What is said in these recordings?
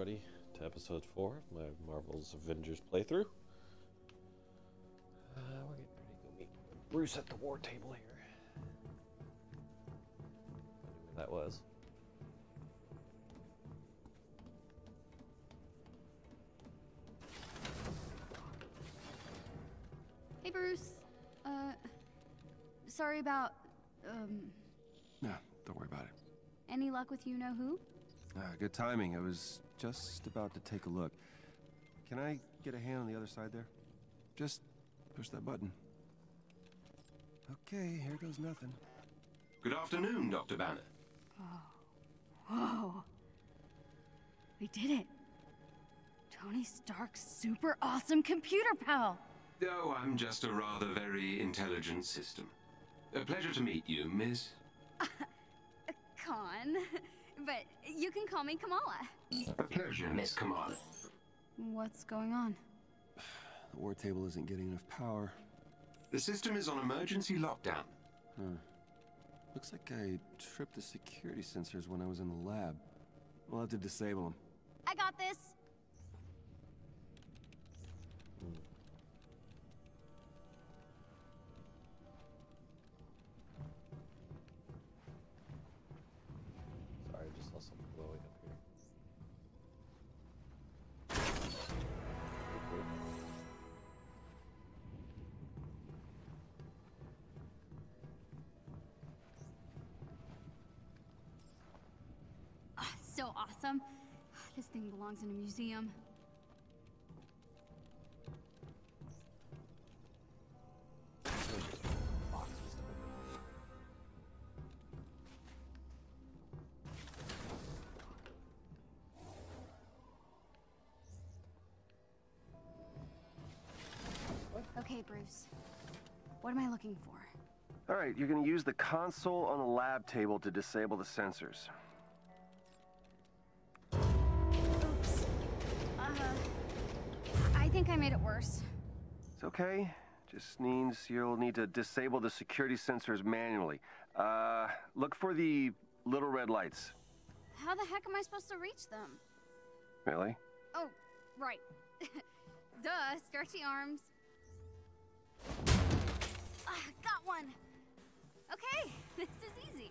everybody, to episode 4 of my Marvel's Avengers playthrough. Uh, we're getting ready to go meet Bruce at the war table here. Where that was. Hey, Bruce. Uh, sorry about, um, No, don't worry about it. any luck with you know? Ah, good timing. I was just about to take a look. Can I get a hand on the other side there? Just push that button. Okay, here goes nothing. Good afternoon, Dr. Banner. Whoa. We did it. Tony Stark's super awesome computer pal. Oh, I'm just a rather very intelligent system. A pleasure to meet you, Miss. Khan. But you can call me Kamala. A pleasure, Miss Kamala. What's going on? The war table isn't getting enough power. The system is on emergency lockdown. Hmm. Looks like I tripped the security sensors when I was in the lab. We'll have to disable them. I got this. Belongs in a museum. Okay, Bruce. What am I looking for? All right, you're gonna use the console on the lab table to disable the sensors. I think I made it worse. It's okay. Just means you'll need to disable the security sensors manually. Uh, look for the little red lights. How the heck am I supposed to reach them? Really? Oh, right. Duh, stretchy arms. Ah, got one. Okay, this is easy.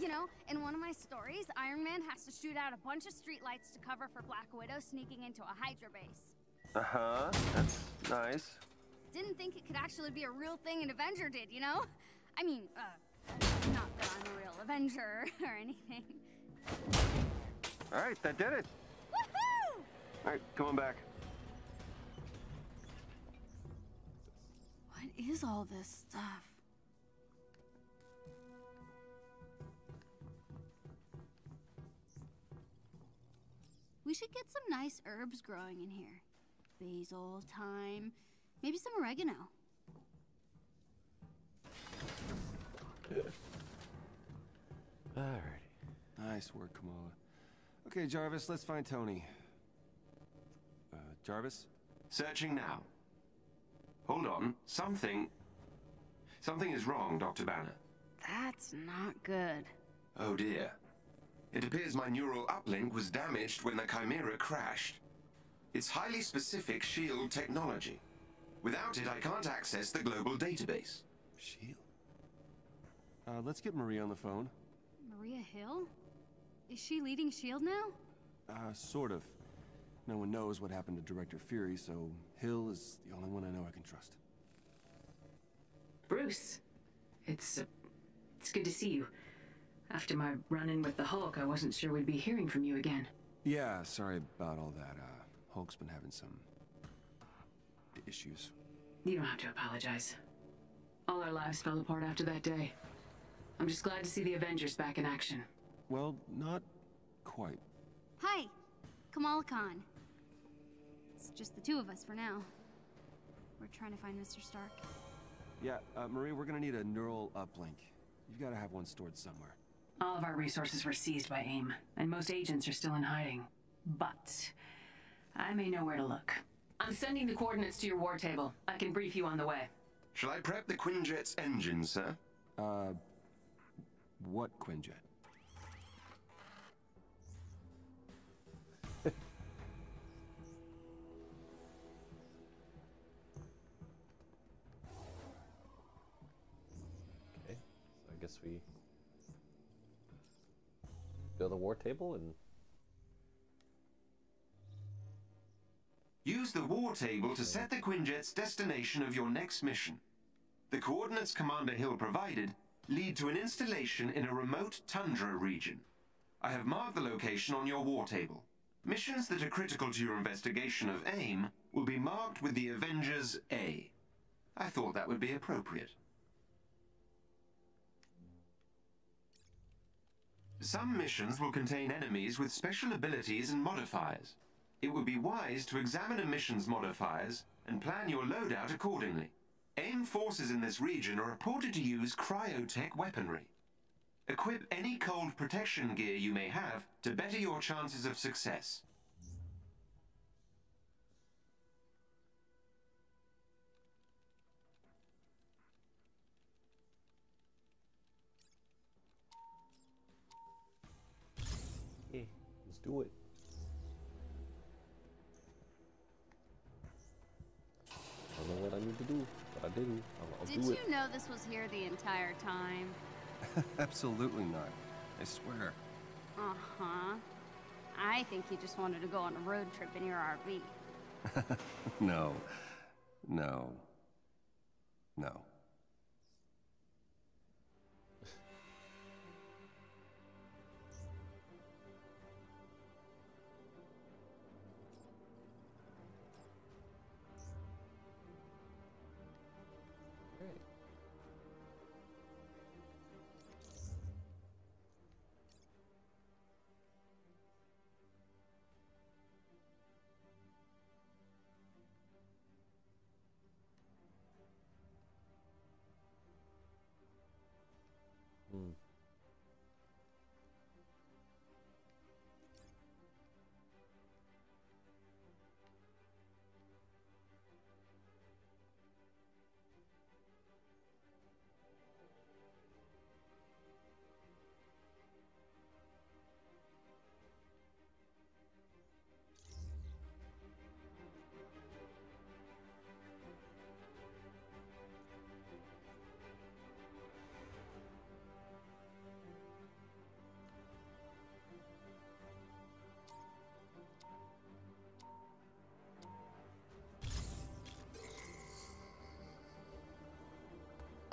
You know, in one of my stories, Iron Man has to shoot out a bunch of streetlights to cover for Black Widow sneaking into a Hydra base. Uh huh. That's nice. Didn't think it could actually be a real thing an Avenger did, you know? I mean, uh, not that I'm a real Avenger or anything. All right, that did it. Woohoo! All right, come on back. What is all this stuff? We should get some nice herbs growing in here. Basil, thyme, maybe some oregano. Alrighty. Nice work, Kamala. Okay, Jarvis, let's find Tony. Uh, Jarvis? Searching now. Hold on. Something. Something is wrong, Dr. Banner. That's not good. Oh dear. It appears my neural uplink was damaged when the Chimera crashed. It's highly specific SHIELD technology. Without it, I can't access the global database. Shield. Uh, let's get Maria on the phone. Maria Hill? Is she leading S.H.I.E.L.D. now? Uh, sort of. No one knows what happened to Director Fury, so Hill is the only one I know I can trust. Bruce, it's uh, it's good to see you. After my run-in with the Hulk, I wasn't sure we'd be hearing from you again. Yeah, sorry about all that. Uh, Hulk's been having some issues. You don't have to apologize. All our lives fell apart after that day. I'm just glad to see the Avengers back in action. Well, not quite. Hi, Kamala Khan. It's just the two of us for now. We're trying to find Mr. Stark. Yeah, uh, Marie, we're gonna need a neural uplink. You've got to have one stored somewhere. All of our resources were seized by AIM, and most agents are still in hiding. But I may know where to look. I'm sending the coordinates to your war table. I can brief you on the way. Shall I prep the Quinjet's engine, sir? Uh, what Quinjet? okay, I guess we go to the war table and Use the war table to set the Quinjet's destination of your next mission. The coordinates Commander Hill provided lead to an installation in a remote tundra region. I have marked the location on your war table. Missions that are critical to your investigation of AIM will be marked with the Avengers A. I thought that would be appropriate. Some missions will contain enemies with special abilities and modifiers. It would be wise to examine a mission's modifiers and plan your loadout accordingly. AIM forces in this region are reported to use cryotech weaponry. Equip any cold protection gear you may have to better your chances of success. Do it. I don't know what I need to do, but I didn't. I'll, I'll Did do you know this was here the entire time? Absolutely not. I swear. Uh huh. I think you just wanted to go on a road trip in your RV. No. No. No.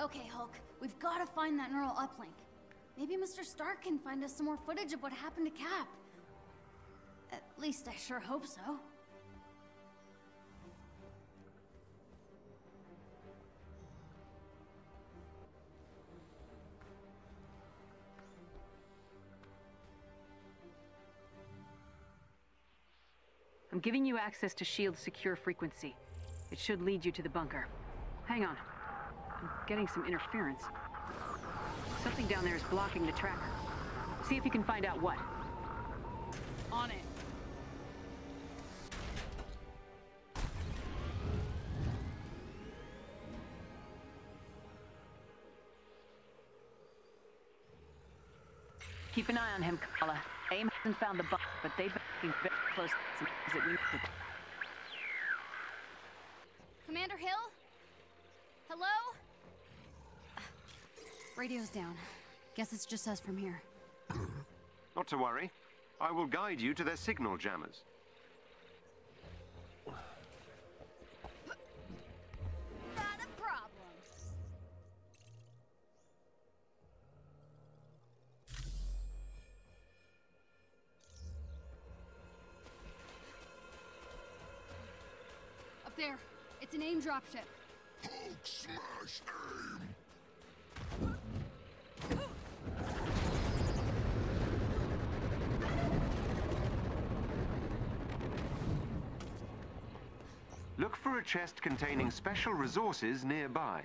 Okay, Hulk, we've got to find that neural uplink. Maybe Mr. Stark can find us some more footage of what happened to Cap. At least I sure hope so. I'm giving you access to S.H.I.E.L.D.'s secure frequency. It should lead you to the bunker. Hang on. I'm getting some interference. Something down there is blocking the tracker. See if you can find out what. On it. Keep an eye on him, Kala. AIM hasn't found the bunker, but they've been close to it Commander Hill? Hello? Radio's down. Guess it's just us from here. Not to worry. I will guide you to their signal jammers. Not a problem. Up there. It's an AIM drop dropship. Hulk smash aim! Look for a chest containing special resources nearby.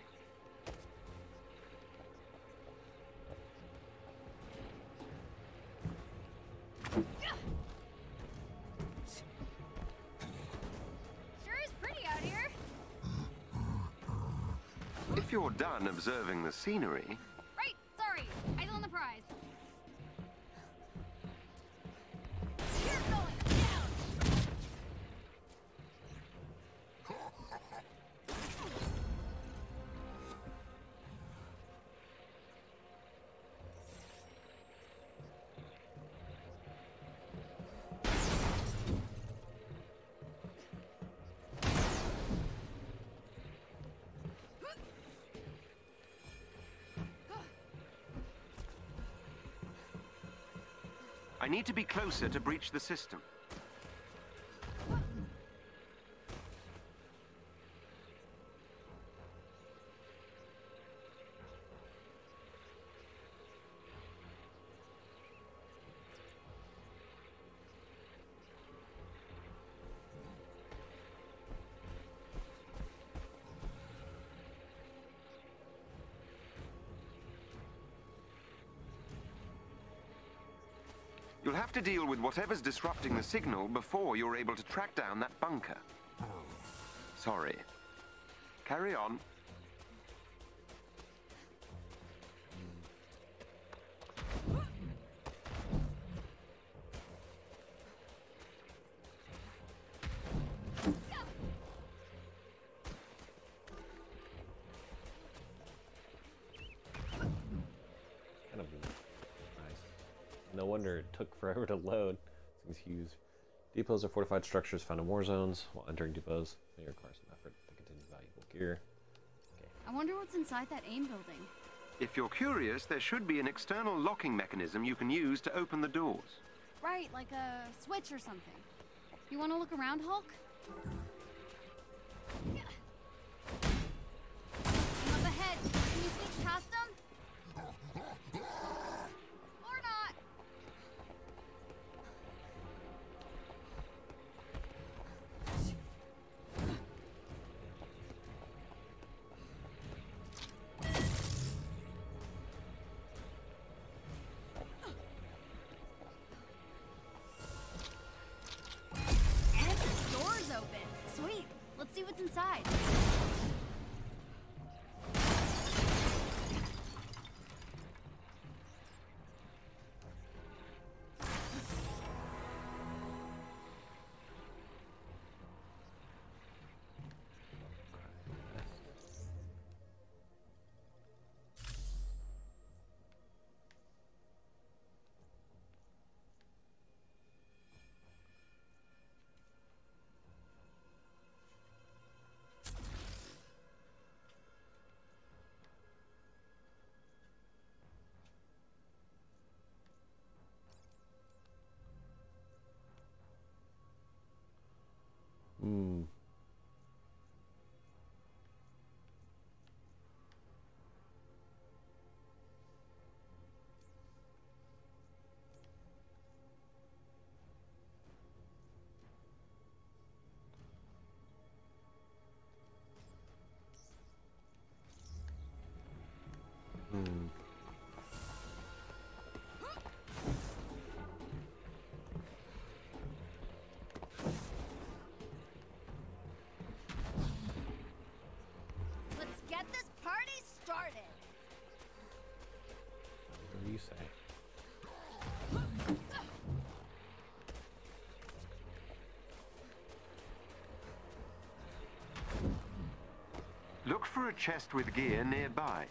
Sure is pretty out here. If you're done observing the scenery, I need to be closer to breach the system. To deal with whatever's disrupting the signal before you're able to track down that bunker. Oh. Sorry. Carry on. Wonder it took forever to load. Things huge. Depots are fortified structures found in war zones. While entering depots, may require some effort to continue valuable gear. I wonder what's inside that AIM building. If you're curious, there should be an external locking mechanism you can use to open the doors. Right, like a switch or something. You want to look around, Hulk? A chest with gear nearby.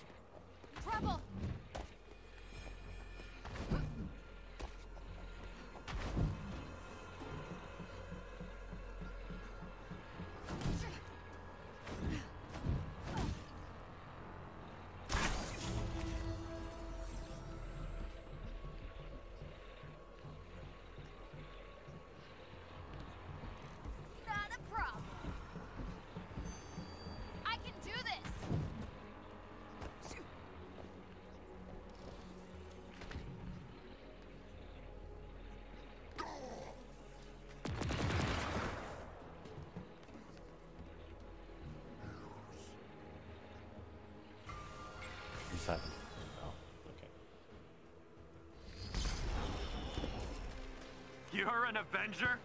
An Avenger?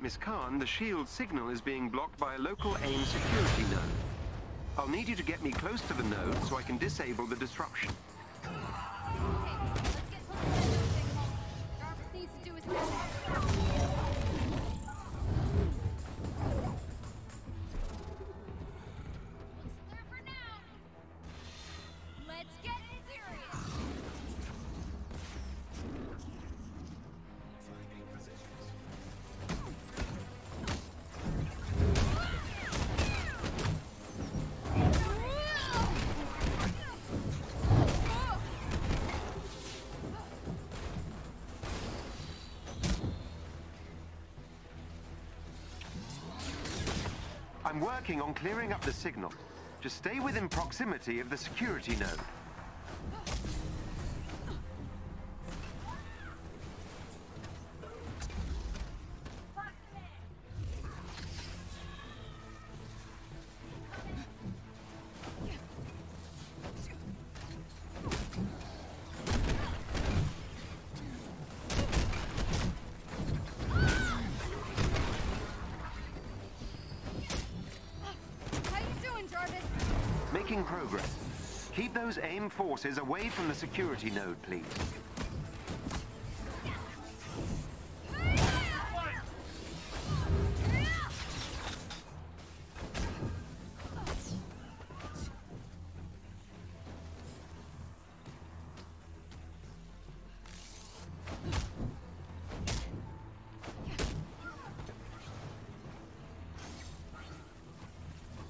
Miss Khan, the shield signal is being blocked by a local AIM security node. I'll need you to get me close to the node so I can disable the disruption. I'm working on clearing up the signal. Just stay within proximity of the security node. Those AIM forces away from the security node, please.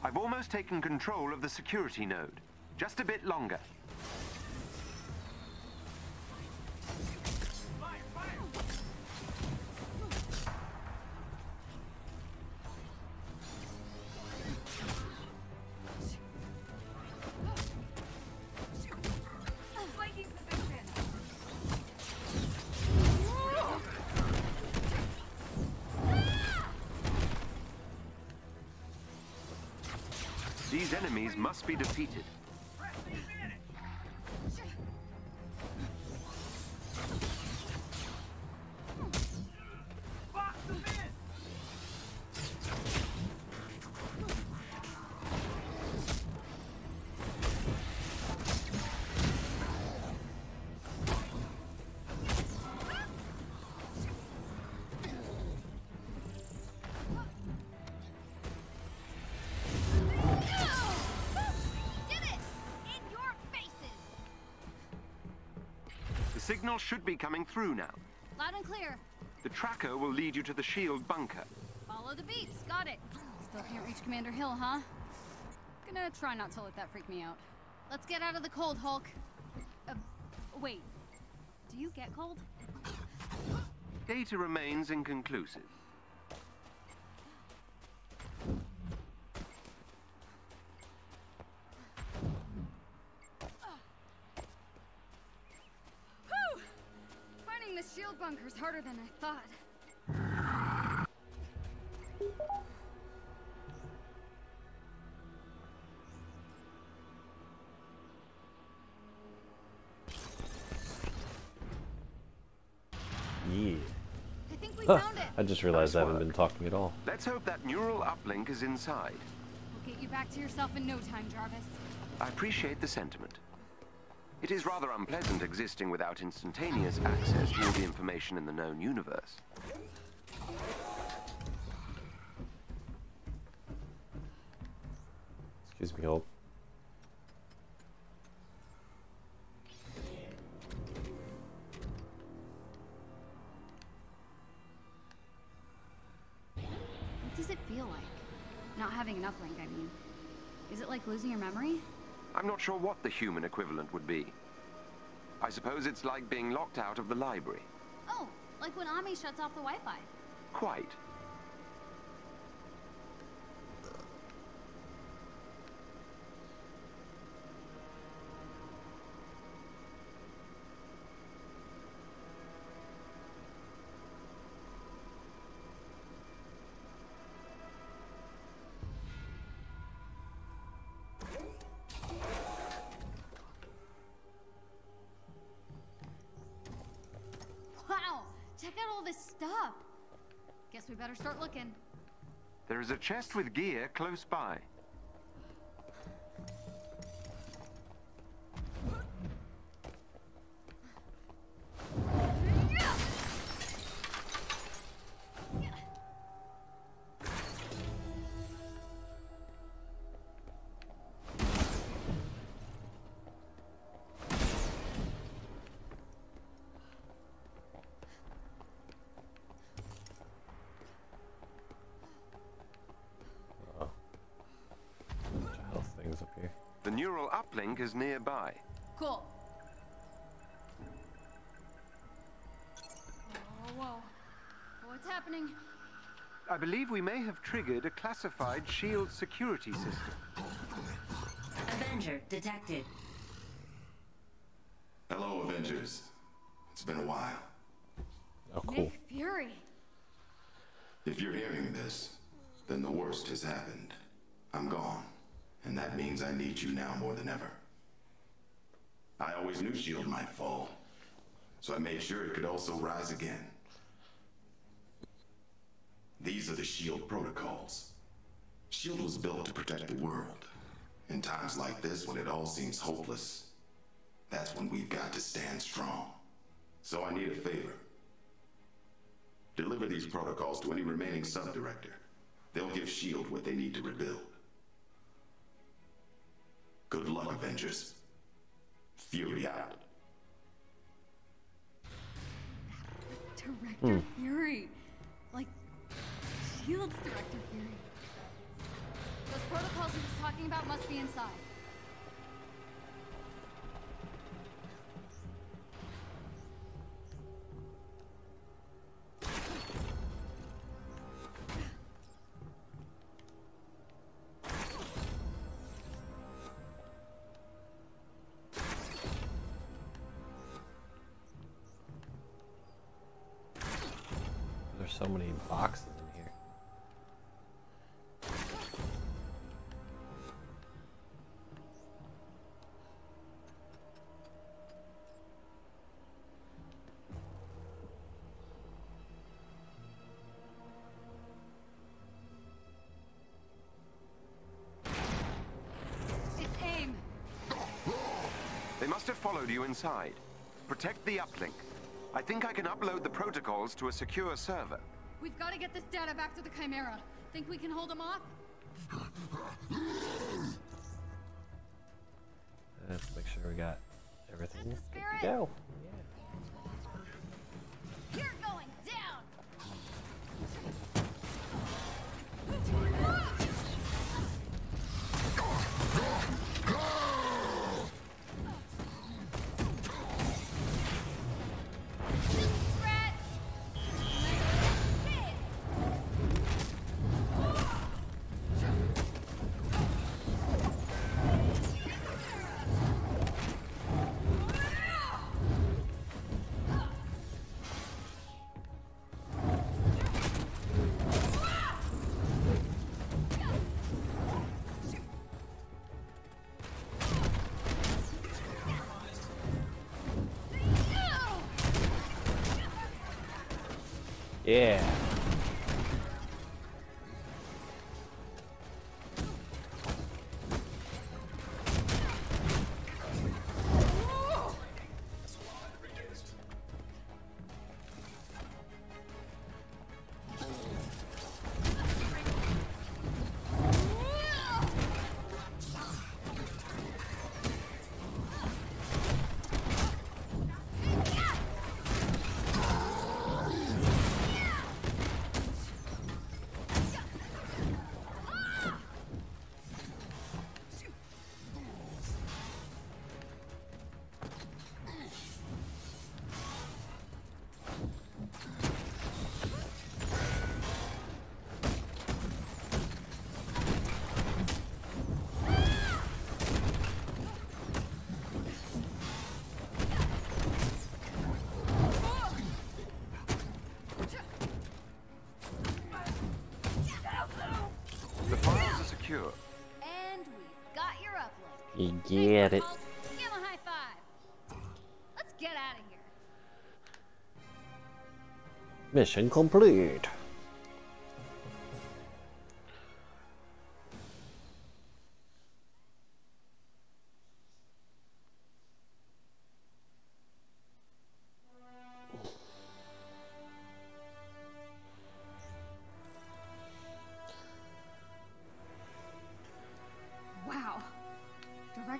I've almost taken control of the security node. Just a bit longer. These enemies must be defeated. Signal should be coming through now. Loud and clear. The tracker will lead you to the shield bunker. Follow the beats, Got it. Still can't reach Commander Hill, huh? Gonna try not to let that freak me out. Let's get out of the cold, Hulk. Uh, wait. Do you get cold? Data remains inconclusive. Bunker's harder than I thought. Yeah. I think we found it. I just realized I haven't work. been talking at all. Let's hope that neural uplink is inside. We'll get you back to yourself in no time, Jarvis. I appreciate the sentiment. It is rather unpleasant existing without instantaneous access to all the information in the known universe. Excuse me, Hulk. What does it feel like? Not having an uplink, I mean. Is it like losing your memory? I'm not sure what the human equivalent would be. I suppose it's like being locked out of the library. Oh, like when Ammi shuts off the Wi-Fi. Quite. Better start looking. There is a chest with gear close by. Neural uplink is nearby. Cool. Whoa, whoa. What's happening? I believe we may have triggered a classified shield security system. Avenger detected. Hello, Avengers. It's been a while. Oh, cool. Nick Fury. If you're hearing this, then the worst has happened. I'm gone, and that means I need you now more than ever. I always knew S.H.I.E.L.D. might fall, so I made sure it could also rise again. These are the S.H.I.E.L.D. protocols. S.H.I.E.L.D. was built to protect the world. In times like this, when it all seems hopeless, that's when we've got to stand strong. So I need a favor. Deliver these protocols to any remaining sub-director. They'll give S.H.I.E.L.D. what they need to rebuild. Good luck, Avengers. Fury out. Director hmm. Fury. Like, Shield's Director Fury. Those protocols he was talking about must be inside. So many boxes in here. It's AIM. They must have followed you inside. Protect the uplink. I think I can upload the protocols to a secure server. We've got to get this data back to the Chimera. Think we can hold them off? Let's make sure we got everything go. Of here. Mission complete.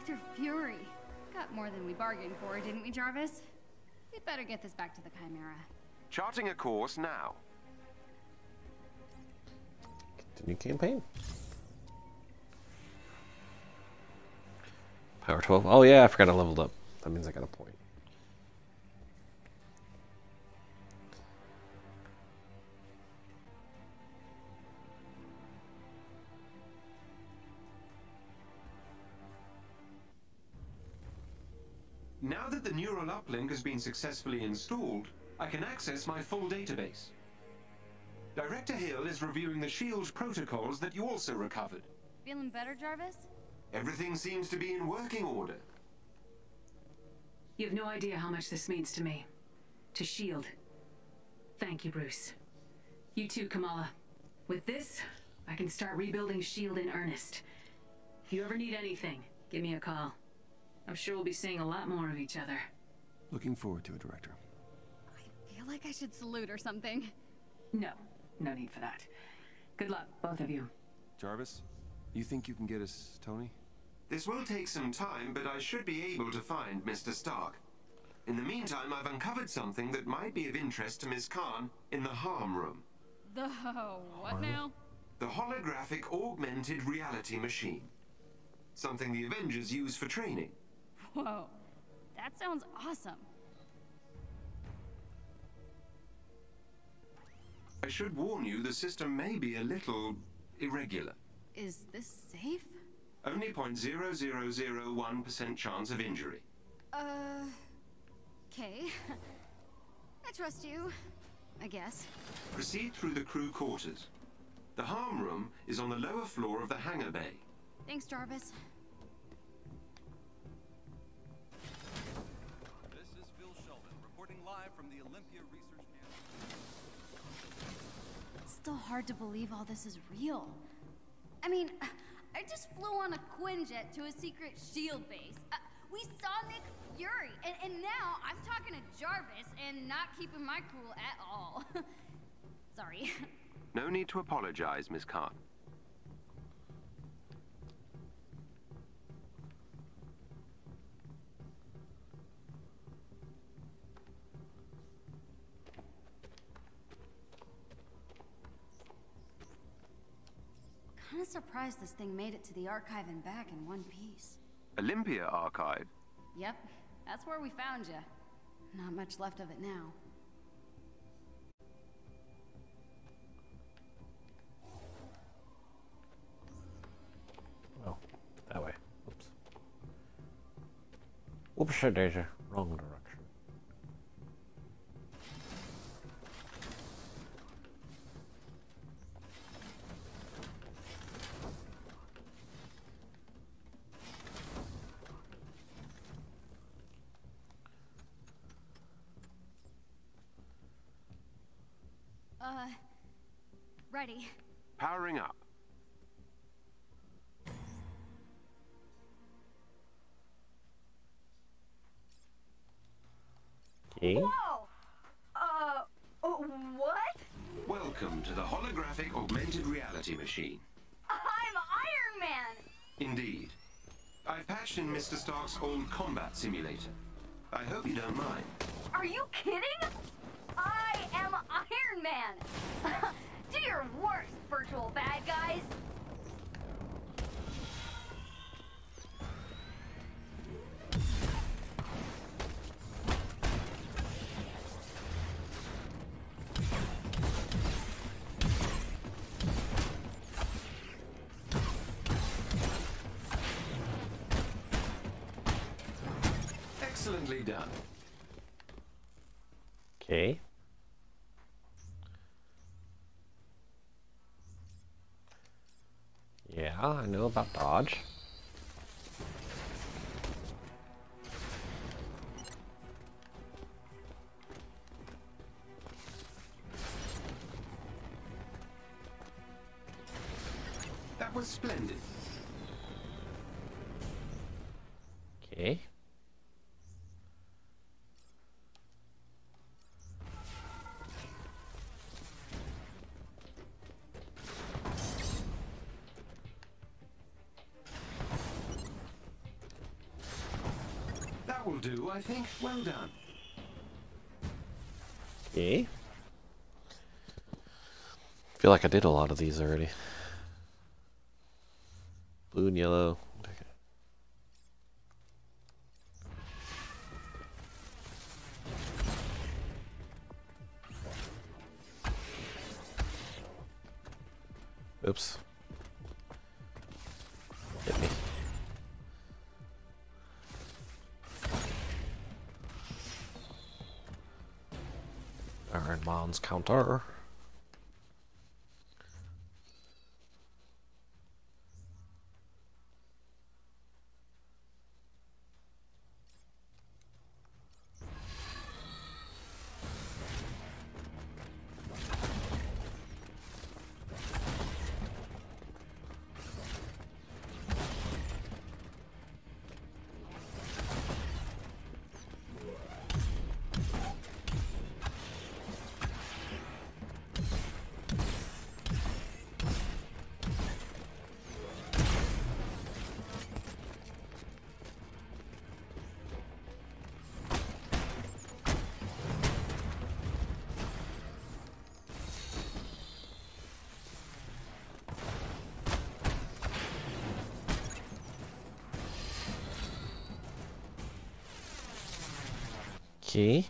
Director Fury. Got more than we bargained for, didn't we, Jarvis? We'd better get this back to the Chimera. Charting a course now. Continue campaign. Power 12. Oh yeah, I forgot I leveled up. That means I got a point. Uplink has been successfully installed, I can access my full database. Director Hill is reviewing the SHIELD protocols that you also recovered. Feeling better, Jarvis? Everything seems to be in working order. You have no idea how much this means to me. To S.H.I.E.L.D. Thank you, Bruce. You too, Kamala. With this, I can start rebuilding S.H.I.E.L.D. in earnest. If you ever need anything, give me a call. I'm sure we'll be seeing a lot more of each other. Looking forward to it, Director. I feel like I should salute or something. No, no need for that. Good luck, both of you. Jarvis, you think you can get us Tony? This will take some time, but I should be able to find Mr. Stark. In the meantime, I've uncovered something that might be of interest to Ms. Khan in the HARM room. The what now? The holographic augmented reality machine. Something the Avengers use for training. Whoa, that sounds awesome. I should warn you, the system may be a little irregular. Is this safe? Only 0.0001% chance of injury. Uh, okay. I trust you. I guess. Proceed through the crew quarters. The HARM room is on the lower floor of the hangar bay. Thanks, Jarvis. Still hard to believe all this is real. I mean, I just flew on a Quinjet to a secret SHIELD base. Uh, we saw Nick Fury, and, and now I'm talking to Jarvis and not keeping my cool at all. Sorry. No need to apologize, Miss Khan. Surprised this thing made it to the archive and back in one piece. Olympia Archive. Yep, that's where we found you. Not much left of it now. Oh, that way. Oops. Whoops, Deja. Wrong direction. Indeed. I've patched in Mr. Stark's old combat simulator. I hope you don't mind. Are you kidding? I am Iron Man! Do your worst, virtual bad guys! I know about dodge. Will do, I think. Well done. Okay. feel like I did a lot of these already. Blue and yellow. Counter. Okay.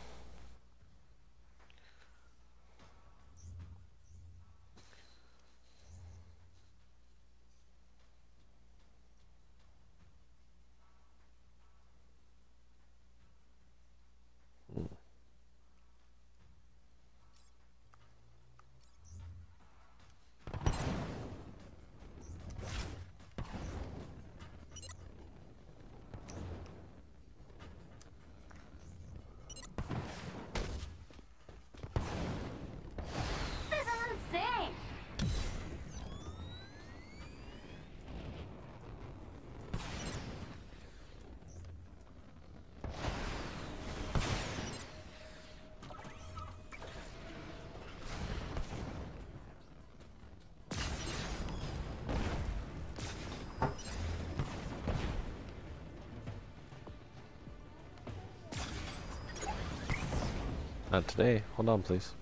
Not today. Hold on, please.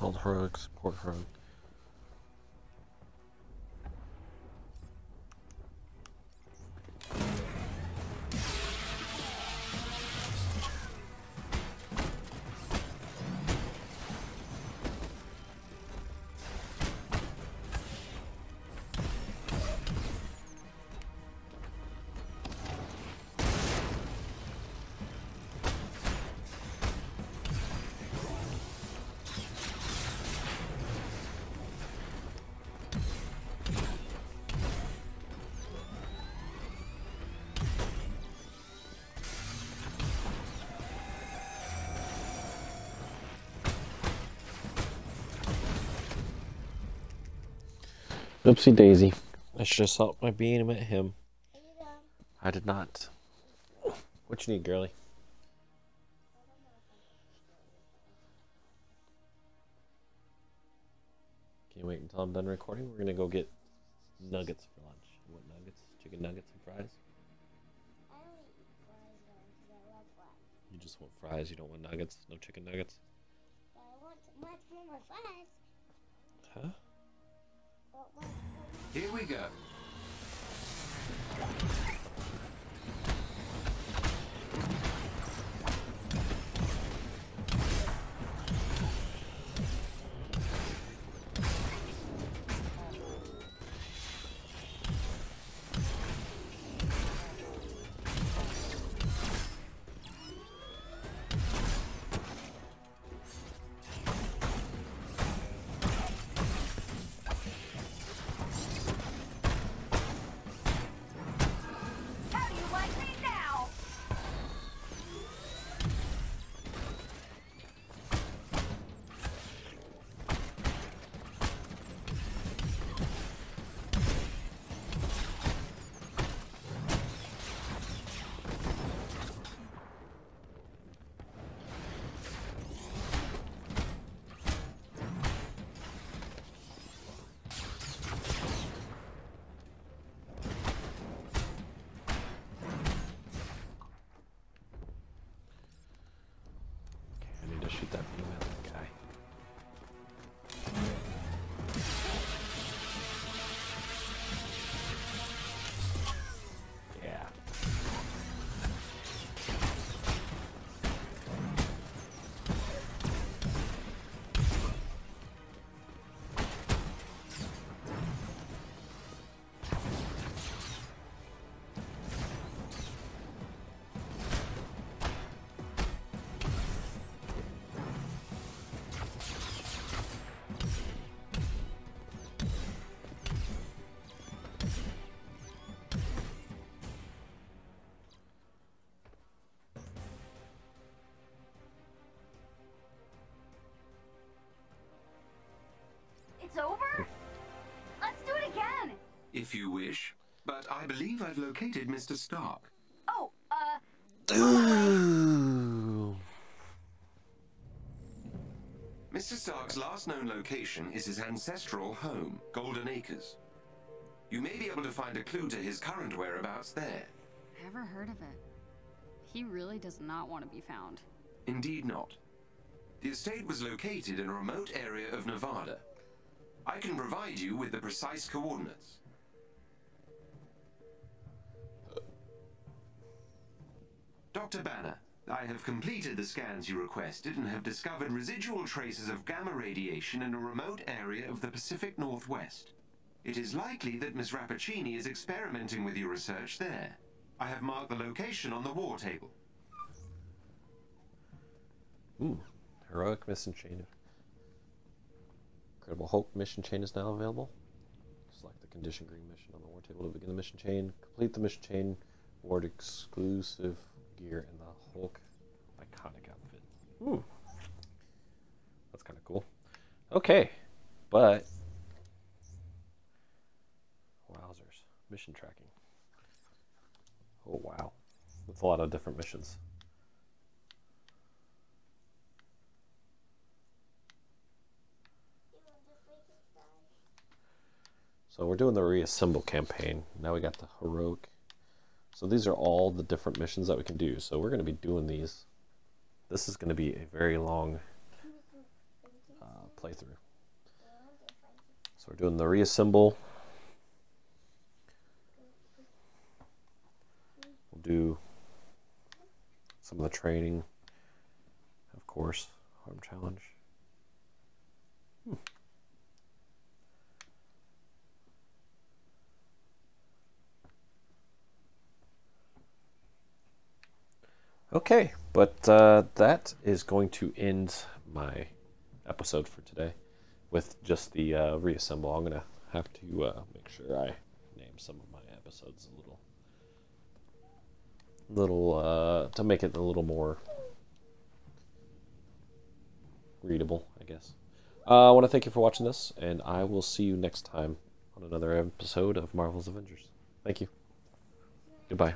Sold Heroic, support Heroic. Oopsie daisy. I should have stopped my beam at him. I did not. What you need, girly? Can you wait until I'm done recording? We're gonna go get nuggets for lunch. You want nuggets? Chicken nuggets and fries? You just want fries, you don't want nuggets? No chicken nuggets? I want much more fries. Huh? Here we go. It's over? Let's do it again! If you wish. But I believe I've located Mr. Stark. Oh, uh, Ooh. Mr. Stark's last known location is his ancestral home, Golden Acres. You may be able to find a clue to his current whereabouts there. Never heard of it. He really does not want to be found. Indeed not. The estate was located in a remote area of Nevada. I can provide you with the precise coordinates. Dr. Banner, I have completed the scans you requested and have discovered residual traces of gamma radiation in a remote area of the Pacific Northwest. It is likely that Miss Rappaccini is experimenting with your research there. I have marked the location on the war table. Ooh. Heroic mission chain. Incredible Hulk mission chain is now available. Select the condition green mission on the war table to begin the mission chain. Complete the mission chain. Award exclusive gear in the Hulk iconic outfit. Ooh. That's kind of cool. Okay. But. Wowzers. Mission tracking. Oh, wow. That's a lot of different missions. So we're doing the reassemble campaign. Now we got the heroic. So these are all the different missions that we can do. So we're going to be doing these. This is going to be a very long uh, playthrough. So we're doing the reassemble. We'll do some of the training, of course, HARM challenge. Hmm. Okay, but uh, that is going to end my episode for today with just the uh, reassemble. I'm going to have to uh, make sure I name some of my episodes a little, little uh, to make it a little more readable, I guess. Uh, I want to thank you for watching this, and I will see you next time on another episode of Marvel's Avengers. Thank you. Goodbye.